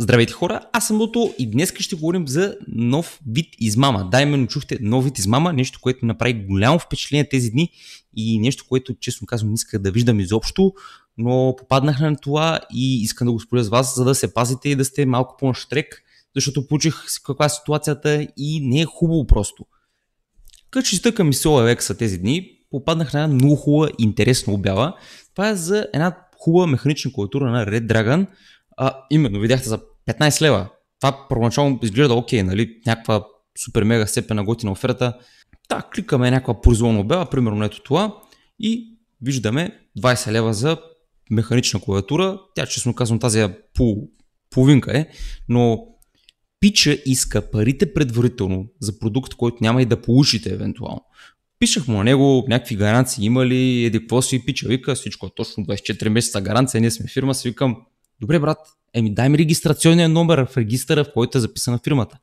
Здравейте хора, аз съм Лото и днес ще говорим за нов вид измама. Да, именно чухте нов вид измама, нещо, което направи голямо впечатление тези дни и нещо, което честно казвам не исках да виждам изобщо, но попаднах на това и искам да го споделя с вас, за да се пазите и да сте малко по-наштрек, защото получих каква е ситуацията и не е хубаво просто. Като ще стъкам мисъл Елекса тези дни, попаднах на една много хубава, интересна обява. Това е за една хубава механична култура на Red Dragon, а, именно, видяхте за 15 лева. Това първоначално изглежда окей, нали? Някаква супер мега степена готина оферта. Да, кликаме някаква произволна обява, примерно ето това и виждаме 20 лева за механична клавиатура. Тя, честно казвам, тази пол, половинка е, но пича иска парите предварително за продукт, който няма и да получите евентуално. Пишах му на него някакви гаранции, има ли, еди какво си, пича, вика, всичко е точно 24 месеца гаранция, ние сме фирма, си викам, Добре, брат, еми дай ми регистрационния номер в регистъра, в който е записана фирмата.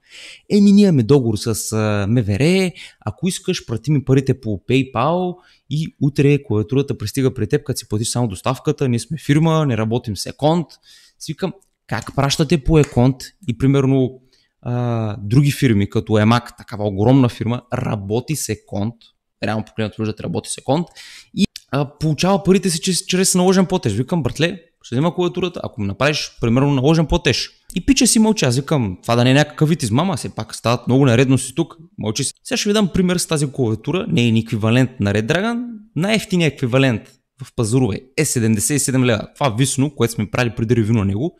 Еми ние имаме договор с МВР, ако искаш, прати ми парите по PayPal и утре клавиатурата пристига при теб, като си платиш само доставката, ние сме фирма, не работим с еконт. Си викам, как пращате по еконт и примерно uh, други фирми, като EMAC, такава огромна фирма, работи с еконт, реално погледнато виждате работи с еконт и uh, получава парите си чрез, чрез наложен платеж. Викам, братле, ще взема клавиатурата, ако ми направиш, примерно, наложен платеж. И пича си мълча, аз викам, това да не е някакъв вид измама, все пак стават много нередности тук, мълчи си. Сега ще ви дам пример с тази клавиатура, не е еквивалент на Red Dragon, най-ефтиният еквивалент в пазарове е 77 лева. Това висно, което сме правили преди ревю на него,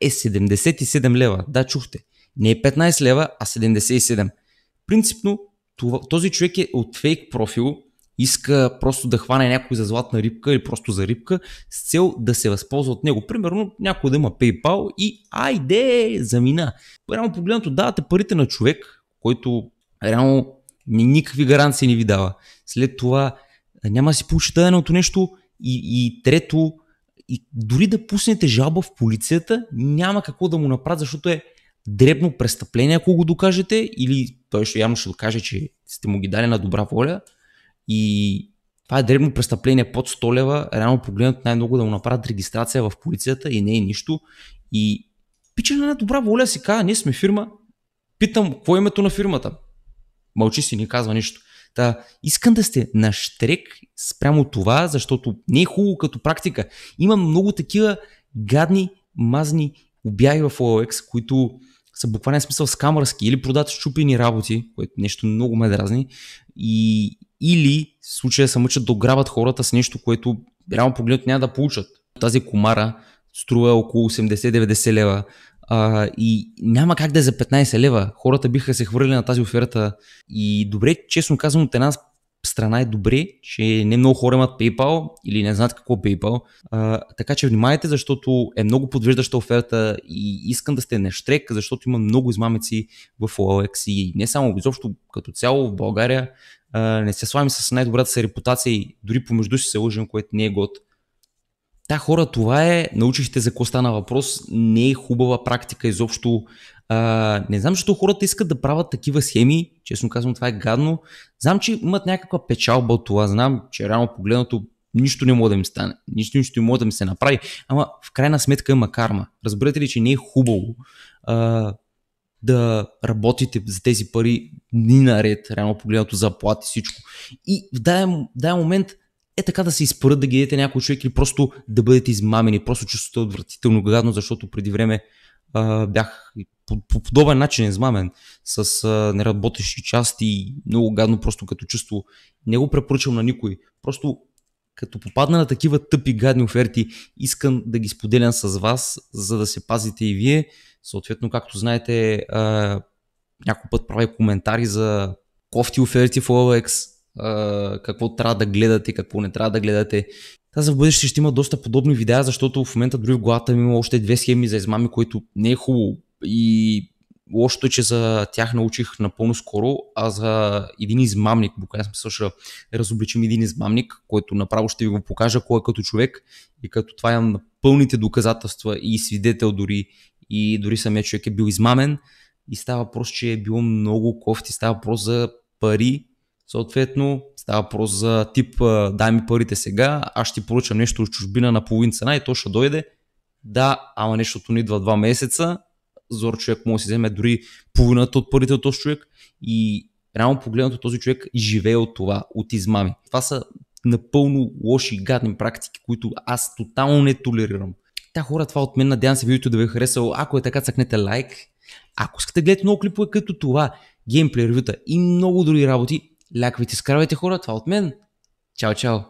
е 77 лева. Да, чухте. Не е 15 лева, а 77. Принципно, това, този човек е от фейк профил, иска просто да хване някой за златна рибка или просто за рибка с цел да се възползва от него. Примерно някой да има PayPal и айде, замина. Реално погледнато давате парите на човек, който реално никакви гаранции не ви дава. След това няма да си получи даденото нещо и, и трето, и дори да пуснете жалба в полицията, няма какво да му направят, защото е дребно престъпление, ако го докажете, или той ще явно ще докаже, че сте му ги дали на добра воля, и това е дребно престъпление под 100 лева, реално погледнат най-много да му направят регистрация в полицията и не е нищо. И пича на една добра воля си казва, ние сме фирма, питам, какво е името на фирмата? Мълчи си, не казва нищо. Та, искам да сте на штрек спрямо това, защото не е хубаво като практика. Има много такива гадни, мазни обяви в OLX, които са буквален смисъл скамърски или продават щупени работи, което нещо много ме дразни. И, или в случая се мъчат да ограбят хората с нещо, което реално погледнато няма да получат. Тази комара струва около 80-90 лева а, и няма как да е за 15 лева. Хората биха се хвърли на тази оферта и добре, честно казвам, от една страна е добре, че не много хора имат PayPal или не знаят какво е PayPal. А, така че внимайте, защото е много подвеждаща оферта и искам да сте на штрек, защото има много измамици в OLX и не само, изобщо като цяло в България не се славим с най-добрата си репутация и дори помежду си се лъжим, което не е год. Та хора, това е, научихте за какво стана въпрос, не е хубава практика изобщо. А, не знам, защото хората искат да правят такива схеми, честно казвам, това е гадно. Знам, че имат някаква печалба от това, знам, че реално погледнато нищо не може да ми стане, нищо, нищо не може да ми се направи, ама в крайна сметка има карма. Разбирате ли, че не е хубаво а, да работите за тези пари дни наред, реално погледнато заплати, всичко. И в даден, момент е така да се изпорят да ги дадете някой човек или просто да бъдете измамени. Просто чувството е отвратително гадно, защото преди време а, бях по, по подобен начин измамен с а, неработещи части и много гадно просто като чувство. Не го препоръчвам на никой. Просто като попадна на такива тъпи гадни оферти, искам да ги споделям с вас, за да се пазите и вие. Съответно, както знаете, някой път правя коментари за кофти оферти в OLX, какво трябва да гледате, какво не трябва да гледате. Та за в бъдеще ще има доста подобни видеа, защото в момента дори в главата ми има още две схеми за измами, които не е хубаво. И лошото е, че за тях научих напълно скоро, а за един измамник, буквално смисъл ще разобличим един измамник, който направо ще ви го покажа кой е като човек и като това имам пълните доказателства и свидетел дори и дори самия човек е бил измамен и става въпрос, че е било много кофти, става въпрос за пари, съответно става въпрос за тип дай ми парите сега, аз ще ти поръчам нещо от чужбина на половин цена и то ще дойде. Да, ама нещото ни идва два месеца зор човек може да си вземе дори половината от парите от този човек и реално погледнато този човек живее от това, от измами. Това са напълно лоши и гадни практики, които аз тотално не толерирам. Та хора, това от мен. Надявам се видеото да ви е харесало. Ако е така, цъкнете лайк. Ако искате да гледате много клипове като това, геймплей ревюта и много други работи, ляквайте, скарвайте хора. Това от мен. Чао, чао!